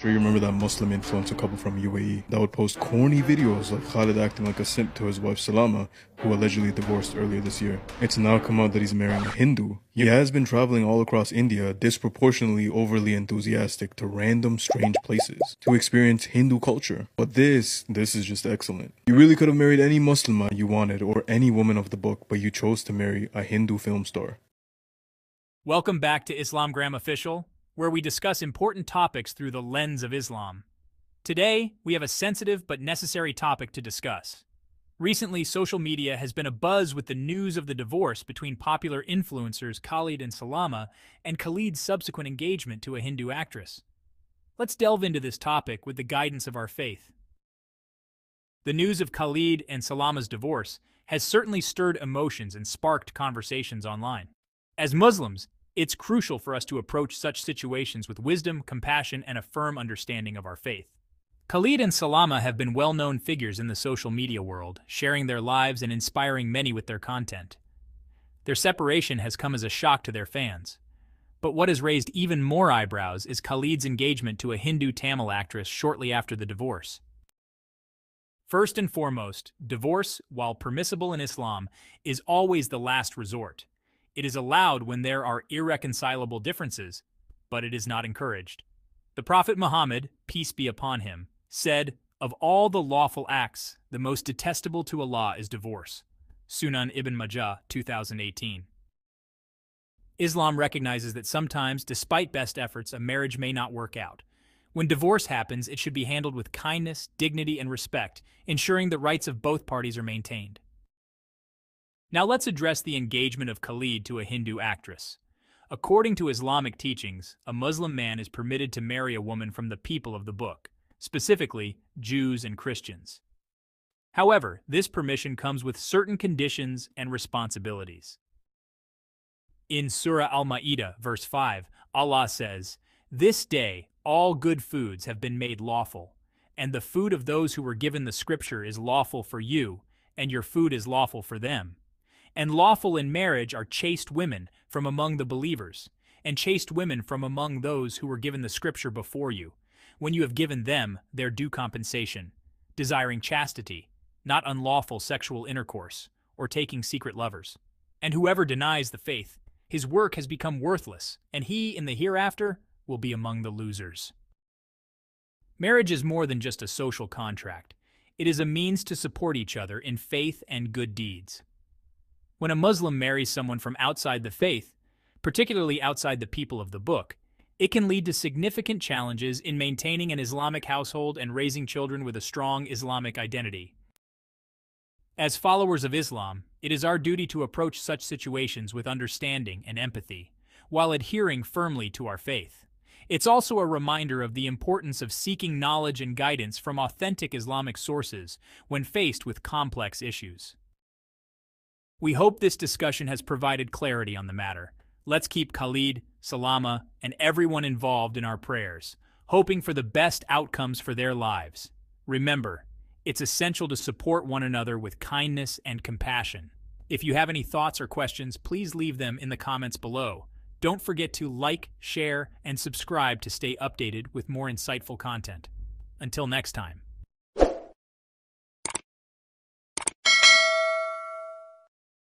Sure, you remember that Muslim influencer couple from UAE that would post corny videos of Khalid acting like a simp to his wife Salama, who allegedly divorced earlier this year. It's now come out that he's marrying a Hindu. He has been traveling all across India, disproportionately overly enthusiastic to random strange places to experience Hindu culture. But this, this is just excellent. You really could have married any Muslimah you wanted or any woman of the book, but you chose to marry a Hindu film star. Welcome back to Islamgram Official where we discuss important topics through the lens of Islam. Today, we have a sensitive but necessary topic to discuss. Recently, social media has been abuzz with the news of the divorce between popular influencers Khalid and Salama and Khalid's subsequent engagement to a Hindu actress. Let's delve into this topic with the guidance of our faith. The news of Khalid and Salama's divorce has certainly stirred emotions and sparked conversations online. As Muslims, it's crucial for us to approach such situations with wisdom, compassion, and a firm understanding of our faith. Khalid and Salama have been well-known figures in the social media world, sharing their lives and inspiring many with their content. Their separation has come as a shock to their fans. But what has raised even more eyebrows is Khalid's engagement to a Hindu Tamil actress shortly after the divorce. First and foremost, divorce, while permissible in Islam, is always the last resort. It is allowed when there are irreconcilable differences, but it is not encouraged. The Prophet Muhammad, peace be upon him, said, Of all the lawful acts, the most detestable to Allah is divorce. Sunan ibn Majah, 2018. Islam recognizes that sometimes, despite best efforts, a marriage may not work out. When divorce happens, it should be handled with kindness, dignity, and respect, ensuring the rights of both parties are maintained. Now let's address the engagement of Khalid to a Hindu actress. According to Islamic teachings, a Muslim man is permitted to marry a woman from the people of the book, specifically Jews and Christians. However, this permission comes with certain conditions and responsibilities. In Surah Al-Ma'idah, verse 5, Allah says, This day all good foods have been made lawful, and the food of those who were given the scripture is lawful for you, and your food is lawful for them and lawful in marriage are chaste women from among the believers, and chaste women from among those who were given the scripture before you, when you have given them their due compensation, desiring chastity, not unlawful sexual intercourse, or taking secret lovers. And whoever denies the faith, his work has become worthless, and he in the hereafter will be among the losers. Marriage is more than just a social contract. It is a means to support each other in faith and good deeds. When a Muslim marries someone from outside the faith, particularly outside the people of the book, it can lead to significant challenges in maintaining an Islamic household and raising children with a strong Islamic identity. As followers of Islam, it is our duty to approach such situations with understanding and empathy, while adhering firmly to our faith. It's also a reminder of the importance of seeking knowledge and guidance from authentic Islamic sources when faced with complex issues. We hope this discussion has provided clarity on the matter. Let's keep Khalid, Salama, and everyone involved in our prayers, hoping for the best outcomes for their lives. Remember, it's essential to support one another with kindness and compassion. If you have any thoughts or questions, please leave them in the comments below. Don't forget to like, share, and subscribe to stay updated with more insightful content. Until next time.